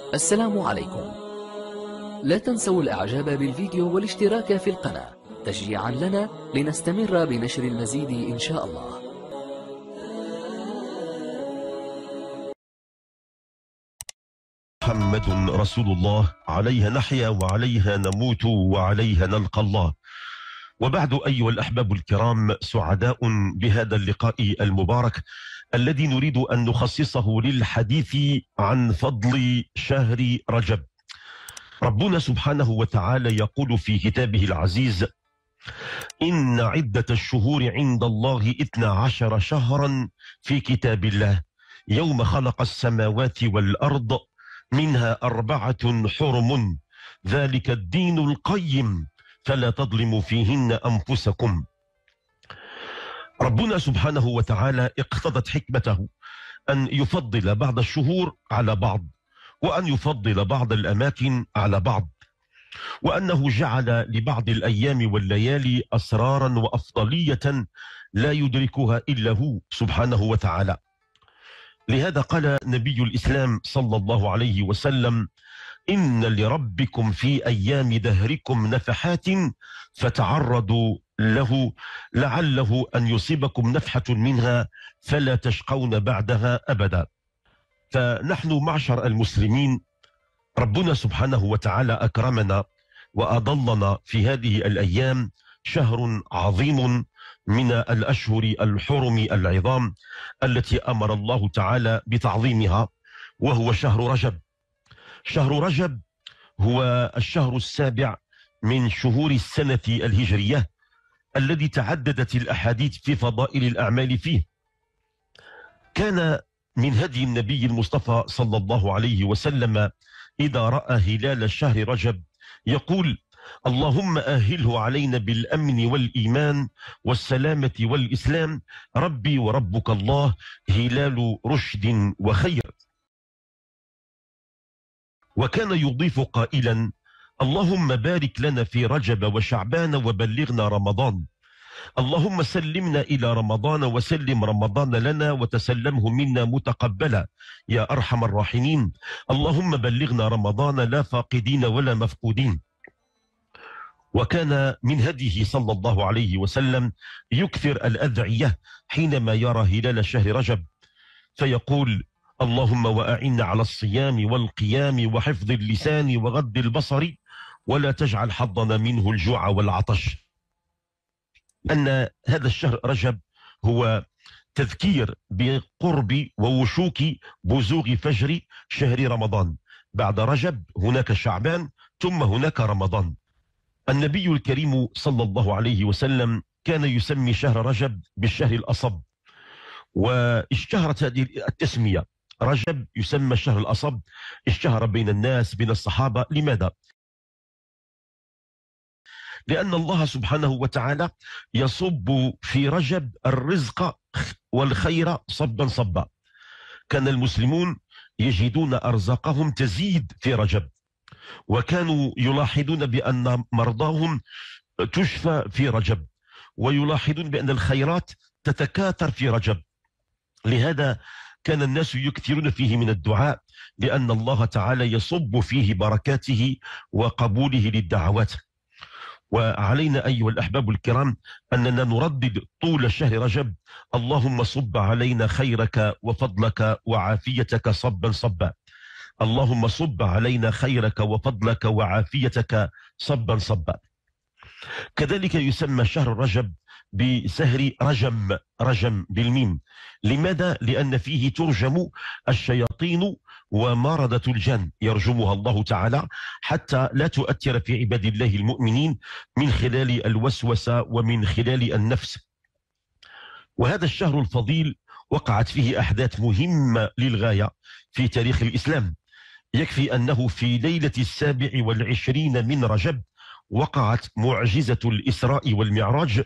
السلام عليكم. لا تنسوا الإعجاب بالفيديو والاشتراك في القناة تشجيعا لنا لنستمر بنشر المزيد إن شاء الله. محمد رسول الله عليها نحيا وعليها نموت وعليها نلقى الله. وبعد أيها الأحباب الكرام سعداء بهذا اللقاء المبارك الذي نريد أن نخصصه للحديث عن فضل شهر رجب. ربنا سبحانه وتعالى يقول في كتابه العزيز إن عدة الشهور عند الله إثنى عشر شهرا في كتاب الله يوم خلق السماوات والأرض منها أربعة حرم ذلك الدين القيم. فلا تظلموا فيهن أنفسكم. ربنا سبحانه وتعالى اقتضت حكمته أن يفضل بعض الشهور على بعض وأن يفضل بعض الأماكن على بعض وأنه جعل لبعض الأيام والليالي أسرارا وأفضلية لا يدركها إلا هو سبحانه وتعالى. لهذا قال نبي الإسلام صلى الله عليه وسلم إن لربكم في أيام دهركم نفحات فتعرضوا له لعله أن يصيبكم نفحة منها فلا تشقون بعدها أبدا. فنحن معشر المسلمين ربنا سبحانه وتعالى أكرمنا وأضلنا في هذه الأيام شهر عظيم من الأشهر الحرم العظام التي أمر الله تعالى بتعظيمها وهو شهر رجب. شهر رجب هو الشهر السابع من شهور السنة الهجرية الذي تعددت الأحاديث في فضائل الأعمال فيه. كان من هدي النبي المصطفى صلى الله عليه وسلم إذا رأى هلال شهر رجب يقول اللهم أهله علينا بالأمن والإيمان والسلامة والإسلام ربي وربك الله هلال رشد وخير. وكان يضيف قائلا اللهم بارك لنا في رجب وشعبان وبلغنا رمضان. اللهم سلمنا إلى رمضان وسلم رمضان لنا وتسلمه منا متقبلا يا أرحم الراحمين. اللهم بلغنا رمضان لا فاقدين ولا مفقودين. وكان من هديه صلى الله عليه وسلم يكثر الأدعية حينما يرى هلال شهر رجب فيقول اللهم وأعنا على الصيام والقيام وحفظ اللسان وغض البصر ولا تجعل حظنا منه الجوع والعطش. أن هذا الشهر رجب هو تذكير بقرب ووشوك بزوغ فجر شهر رمضان. بعد رجب هناك شعبان ثم هناك رمضان. النبي الكريم صلى الله عليه وسلم كان يسمي شهر رجب بالشهر الأصب. واشتهرت هذه التسمية. رجب يسمى الشهر الأصب. اشتهر بين الناس بين الصحابة. لماذا؟ لأن الله سبحانه وتعالى يصب في رجب الرزق والخير صبا صبا. كان المسلمون يجدون أرزاقهم تزيد في رجب. وكانوا يلاحظون بأن مرضاهم تشفى في رجب. ويلاحظون بأن الخيرات تتكاثر في رجب. لهذا كان الناس يكثرون فيه من الدعاء لأن الله تعالى يصب فيه بركاته وقبوله للدعوات. وعلينا أيها الأحباب الكرام أننا نردد طول شهر رجب اللهم صب علينا خيرك وفضلك وعافيتك صبا صبا. اللهم صب علينا خيرك وفضلك وعافيتك صبا صبا. كذلك يسمى شهر رجب بسهر رجم رجم بالميم. لماذا؟ لأن فيه ترجم الشياطين ومردة الجن يرجمها الله تعالى حتى لا تؤثر في عباد الله المؤمنين من خلال الوسوسة ومن خلال النفس. وهذا الشهر الفضيل وقعت فيه أحداث مهمة للغاية في تاريخ الإسلام. يكفي أنه في ليلة السابع والعشرين من رجب وقعت معجزة الإسراء والمعراج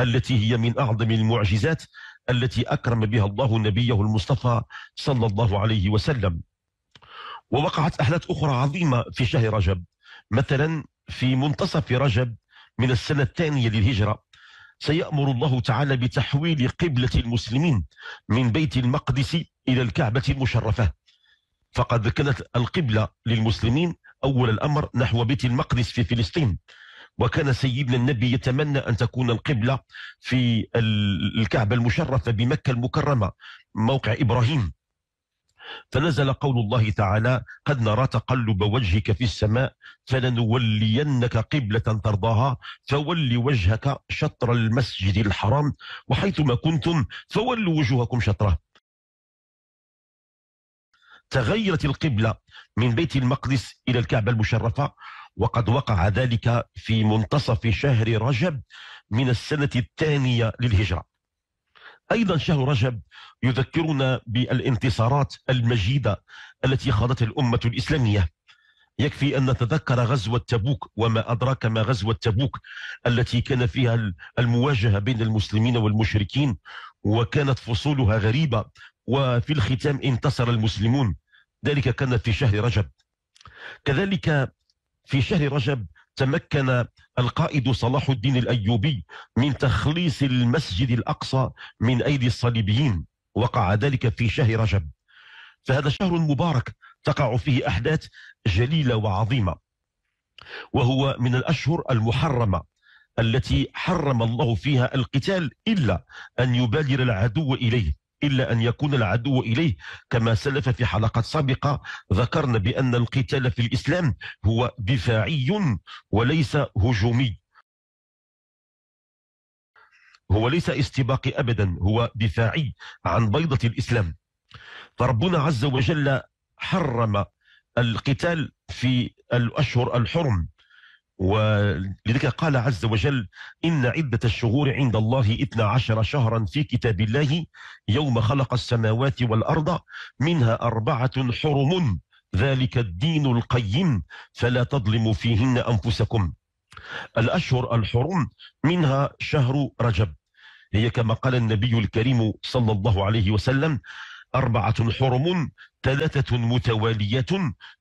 التي هي من أعظم المعجزات التي أكرم بها الله نبيه المصطفى صلى الله عليه وسلم. ووقعت أحداث أخرى عظيمة في شهر رجب مثلا في منتصف رجب من السنة الثانية للهجرة. سيأمر الله تعالى بتحويل قبلة المسلمين من بيت المقدس إلى الكعبة المشرفة. فقد كانت القبلة للمسلمين أول الأمر نحو بيت المقدس في فلسطين. وكان سيدنا النبي يتمنى أن تكون القبلة في الكعبة المشرفة بمكة المكرمة موقع إبراهيم. فنزل قول الله تعالى قد نرى تقلب وجهك في السماء فلنولينك قبلة ترضاها فول وجهك شطر المسجد الحرام وحيثما كنتم فولوا وجوهكم شطره. تغيرت القبلة من بيت المقدس إلى الكعبة المشرفة وقد وقع ذلك في منتصف شهر رجب من السنة الثانية للهجرة. أيضا شهر رجب يذكرنا بالانتصارات المجيدة التي خاضتها الأمة الإسلامية. يكفي أن نتذكر غزوة تبوك وما أدراك ما غزوة تبوك التي كان فيها المواجهة بين المسلمين والمشركين وكانت فصولها غريبة وفي الختام انتصر المسلمون. ذلك كان في شهر رجب. كذلك في شهر رجب تمكن القائد صلاح الدين الأيوبي من تخليص المسجد الأقصى من أيدي الصليبيين وقع ذلك في شهر رجب. فهذا شهر مبارك تقع فيه أحداث جليلة وعظيمة وهو من الأشهر المحرمة التي حرم الله فيها القتال إلا أن يبادر العدو إليه. إلا أن يكون العدو إليه. كما سلف في حلقات سابقة ذكرنا بأن القتال في الإسلام هو دفاعي وليس هجومي. هو ليس استباقي أبدا هو دفاعي عن بيضة الإسلام. فربنا عز وجل حرم القتال في الأشهر الحرم. ولذلك قال عز وجل إن عدة الشهور عند الله إثنى عشر شهرا في كتاب الله يوم خلق السماوات والأرض منها أربعة حرم ذلك الدين القيم فلا تظلموا فيهن أنفسكم. الأشهر الحرم منها شهر رجب. هي كما قال النبي الكريم صلى الله عليه وسلم أربعة حرم ثلاثة متوالية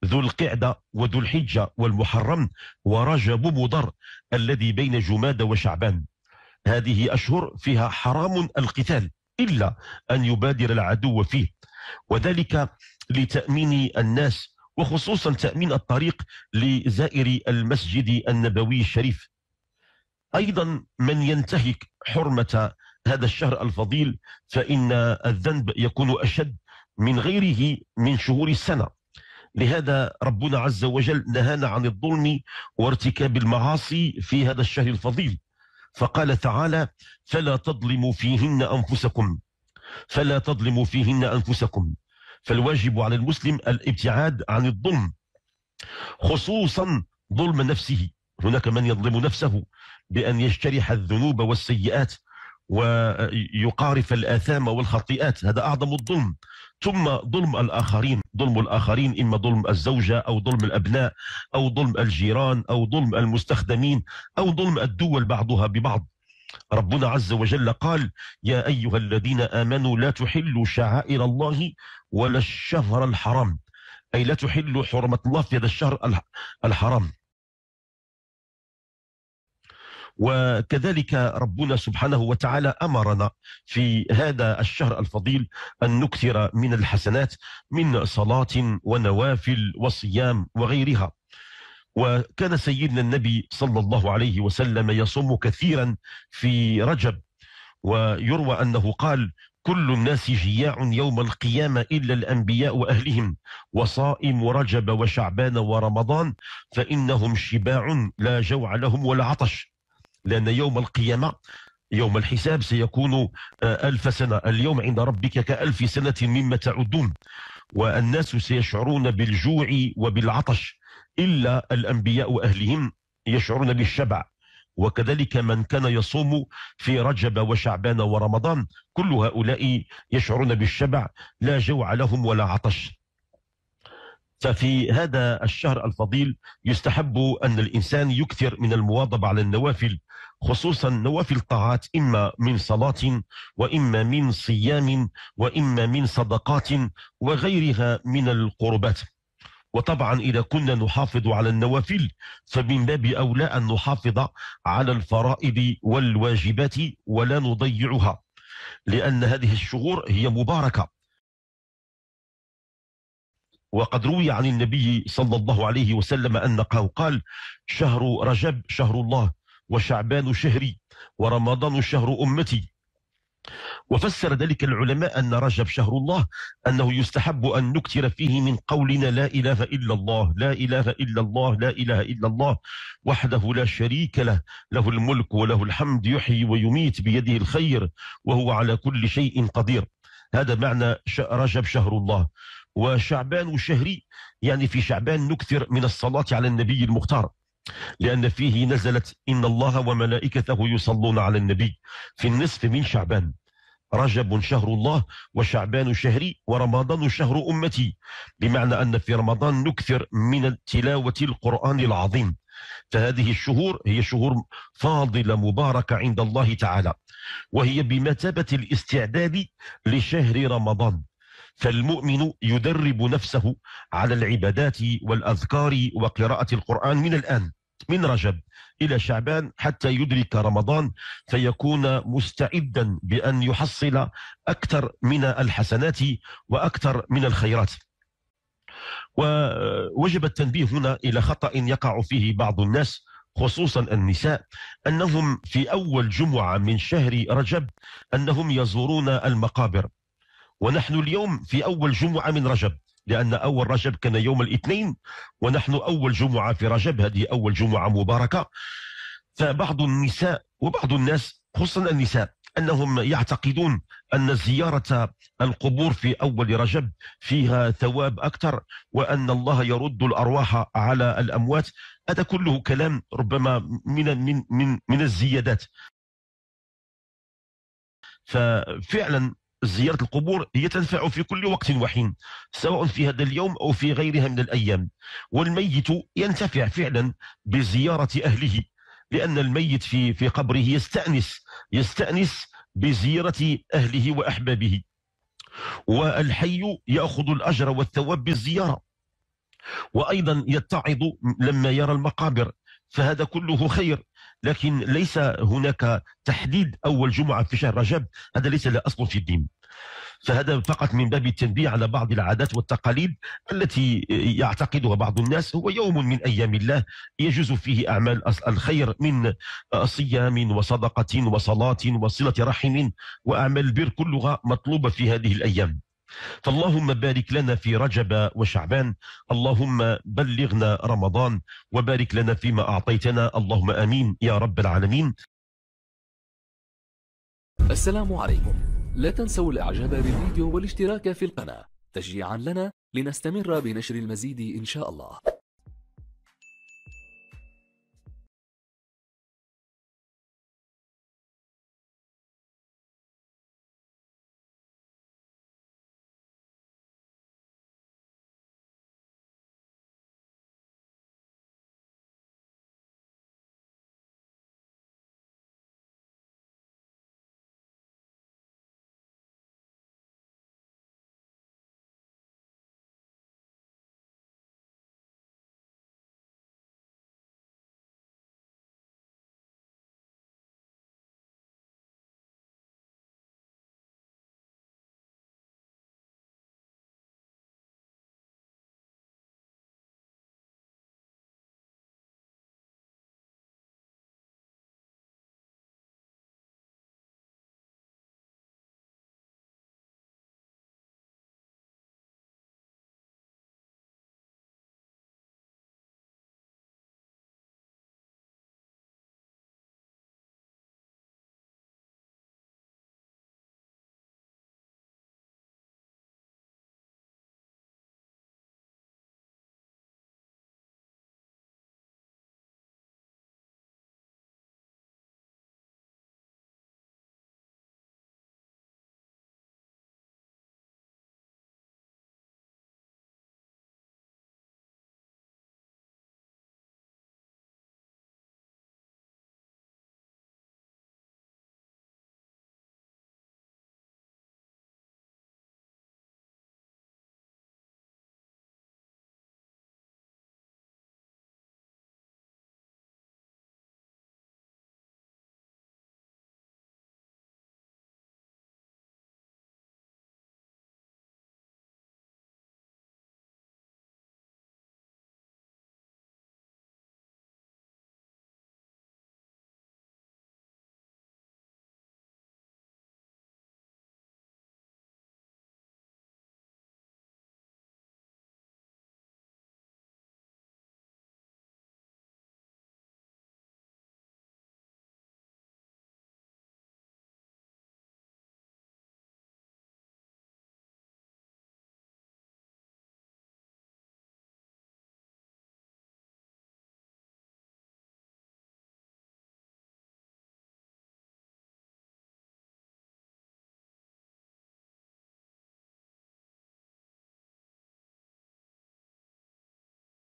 ذو القعدة وذو الحجة والمحرم ورجب مضر الذي بين جماد وشعبان. هذه أشهر فيها حرام القتال إلا أن يبادر العدو فيه. وذلك لتأمين الناس وخصوصا تأمين الطريق لزائر المسجد النبوي الشريف. أيضا من ينتهك حرمة هذا الشهر الفضيل فإن الذنب يكون أشد من غيره من شهور السنة. لهذا ربنا عز وجل نهانا عن الظلم وارتكاب المعاصي في هذا الشهر الفضيل. فقال تعالى فلا تظلموا فيهن أنفسكم فلا تظلموا فيهن أنفسكم فالواجب على المسلم الابتعاد عن الظلم خصوصا ظلم نفسه. هناك من يظلم نفسه بأن يجترح الذنوب والسيئات ويقارف الآثام والخطيئات. هذا أعظم الظلم. ثم ظلم الآخرين. ظلم الآخرين إما ظلم الزوجة أو ظلم الأبناء أو ظلم الجيران أو ظلم المستخدمين أو ظلم الدول بعضها ببعض. ربنا عز وجل قال يا أيها الذين آمنوا لا تحلوا شعائر الله ولا الشهر الحرام. أي لا تحلوا حرمة الله في هذا الشهر الحرام. وكذلك ربنا سبحانه وتعالى أمرنا في هذا الشهر الفضيل أن نكثر من الحسنات من صلاة ونوافل وصيام وغيرها. وكان سيدنا النبي صلى الله عليه وسلم يصوم كثيرا في رجب ويروى أنه قال كل الناس جياع يوم القيامة إلا الأنبياء وأهلهم وصائم ورجب وشعبان ورمضان فإنهم شباع لا جوع لهم ولا عطش لأن يوم القيامة يوم الحساب سيكون آه، ألف سنة. اليوم عند ربك كألف سنة مما تعدون. والناس سيشعرون بالجوع وبالعطش إلا الأنبياء وأهلهم يشعرون بالشبع. وكذلك من كان يصوم في رجب وشعبان ورمضان كل هؤلاء يشعرون بالشبع لا جوع لهم ولا عطش. ففي هذا الشهر الفضيل يستحب أن الإنسان يكثر من المواظبة على النوافل خصوصا نوافل الطاعات إما من صلاة وإما من صيام وإما من صدقات وغيرها من القربات. وطبعا إذا كنا نحافظ على النوافل فمن باب أولى أن نحافظ على الفرائض والواجبات ولا نضيعها لأن هذه الشهور هي مباركة. وقد روي عن النبي صلى الله عليه وسلم أنه قال شهر رجب شهر الله وشعبان شهري ورمضان شهر أمتي. وفسر ذلك العلماء أن رجب شهر الله أنه يستحب أن نكتر فيه من قولنا لا إله إلا الله لا إله إلا الله لا إله إلا الله وحده لا شريك له له الملك وله الحمد يحيي ويميت بيده الخير وهو على كل شيء قدير. هذا معنى رجب شهر الله. وشعبان شهري يعني في شعبان نكثر من الصلاة على النبي المختار. لأن فيه نزلت إن الله وملائكته يصلون على النبي في النصف من شعبان. رجب شهر الله وشعبان شهري ورمضان شهر أمتي. بمعنى أن في رمضان نكثر من تلاوة القرآن العظيم. فهذه الشهور هي شهور فاضلة مباركة عند الله تعالى وهي بمثابة الاستعداد لشهر رمضان. فالمؤمن يدرب نفسه على العبادات والأذكار وقراءة القرآن من الآن من رجب إلى شعبان حتى يدرك رمضان فيكون مستعدا بأن يحصل أكثر من الحسنات وأكثر من الخيرات. ووجب التنبيه هنا إلى خطأ يقع فيه بعض الناس خصوصا النساء أنهم في أول جمعة من شهر رجب أنهم يزورون المقابر. ونحن اليوم في أول جمعة من رجب لأن أول رجب كان يوم الاثنين ونحن أول جمعة في رجب هذه أول جمعة مباركة. فبعض النساء وبعض الناس خصوصا النساء أنهم يعتقدون أن زيارة القبور في أول رجب فيها ثواب أكثر وأن الله يرد الأرواح على الأموات. هذا كله كلام ربما من من من من الزيادات. ففعلا زيارة القبور هي تنفع في كل وقت وحين سواء في هذا اليوم أو في غيرها من الأيام. والميت ينتفع فعلا بزيارة أهله لأن الميت في في قبره يستأنس يستأنس بزيارة أهله وأحبابه. والحي يأخذ الأجر والثواب بالزيارة. وأيضا يتعظ لما يرى المقابر فهذا كله خير. لكن ليس هناك تحديد أول جمعة في شهر رجب هذا ليس له أصل في الدين. فهذا فقط من باب التنبيه على بعض العادات والتقاليد التي يعتقدها بعض الناس. هو يوم من أيام الله يجوز فيه أعمال الخير من صيام وصدقة وصلاة وصلة رحم وأعمال البر كلها مطلوبة في هذه الأيام. فاللهم بارك لنا في رجب وشعبان اللهم بلغنا رمضان وبارك لنا فيما أعطيتنا اللهم أمين يا رب العالمين. السلام عليكم. لا تنسوا الإعجاب بالفيديو والاشتراك في القناة. تشجيعا لنا لنستمر بنشر المزيد إن شاء الله.